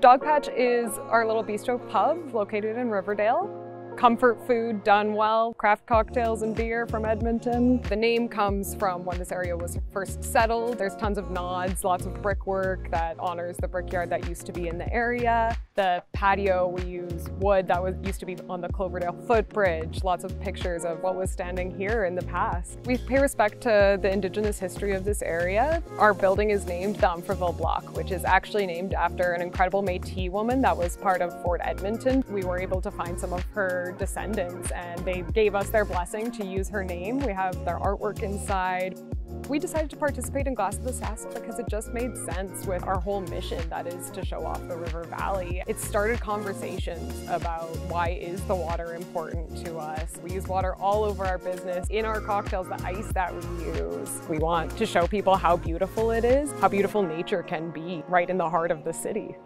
Dogpatch is our little bistro pub located in Riverdale comfort food done well, craft cocktails and beer from Edmonton. The name comes from when this area was first settled. There's tons of nods, lots of brickwork that honors the brickyard that used to be in the area. The patio, we use wood that was used to be on the Cloverdale footbridge. Lots of pictures of what was standing here in the past. We pay respect to the Indigenous history of this area. Our building is named the Umfraville Block, which is actually named after an incredible Métis woman that was part of Fort Edmonton. We were able to find some of descendants and they gave us their blessing to use her name. We have their artwork inside. We decided to participate in Glass of the Sask because it just made sense with our whole mission that is to show off the river valley. It started conversations about why is the water important to us. We use water all over our business, in our cocktails, the ice that we use. We want to show people how beautiful it is, how beautiful nature can be right in the heart of the city.